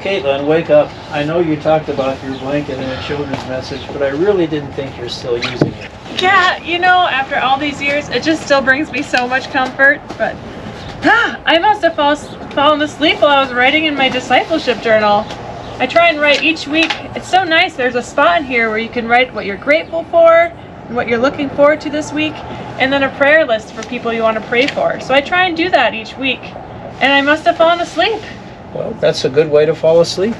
Caitlin, wake up. I know you talked about your blanket in a children's message, but I really didn't think you're still using it. Yeah, you know, after all these years, it just still brings me so much comfort. But ah, I must have fall, fallen asleep while I was writing in my discipleship journal. I try and write each week. It's so nice. There's a spot in here where you can write what you're grateful for and what you're looking forward to this week, and then a prayer list for people you want to pray for. So I try and do that each week. And I must have fallen asleep. Well, that's a good way to fall asleep,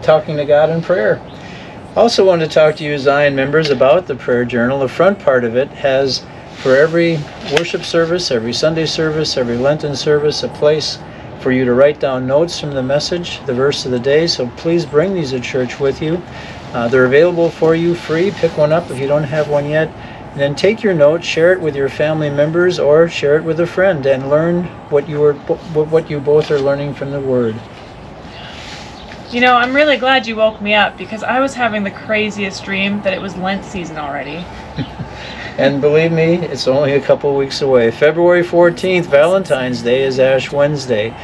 talking to God in prayer. Also, want to talk to you, Zion members, about the prayer journal. The front part of it has, for every worship service, every Sunday service, every Lenten service, a place for you to write down notes from the message, the verse of the day. So please bring these to church with you. Uh, they're available for you free. Pick one up if you don't have one yet. Then take your notes, share it with your family members, or share it with a friend, and learn what you are what you both are learning from the Word. You know, I'm really glad you woke me up because I was having the craziest dream that it was Lent season already. and believe me, it's only a couple weeks away. February 14th, Valentine's Day, is Ash Wednesday.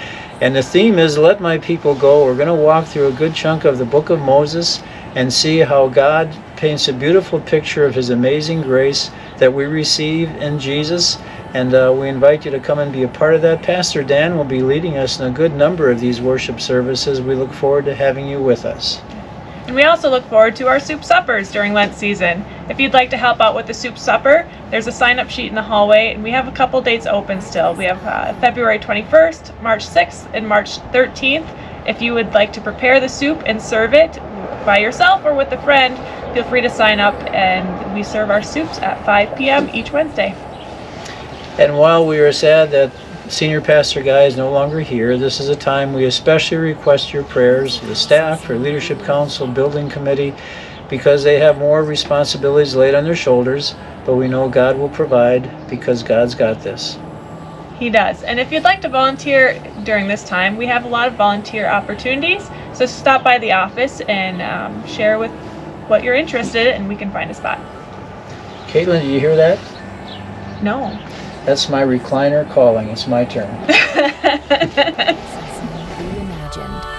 And the theme is Let My People Go. We're going to walk through a good chunk of the book of Moses and see how God paints a beautiful picture of His amazing grace that we receive in Jesus. And uh, we invite you to come and be a part of that. Pastor Dan will be leading us in a good number of these worship services. We look forward to having you with us. And we also look forward to our soup suppers during Lent season. If you'd like to help out with the soup supper, there's a sign up sheet in the hallway, and we have a couple dates open still. We have uh, February 21st, March 6th, and March 13th. If you would like to prepare the soup and serve it by yourself or with a friend, feel free to sign up and we serve our soups at 5 p.m. each Wednesday. And while we are sad that Senior Pastor Guy is no longer here, this is a time we especially request your prayers, the staff, for Leadership Council, Building Committee, because they have more responsibilities laid on their shoulders, but we know God will provide because God's got this. He does. And if you'd like to volunteer during this time, we have a lot of volunteer opportunities. So stop by the office and um, share with what you're interested in and we can find a spot. Caitlin, did you hear that? No. That's my recliner calling. It's my turn.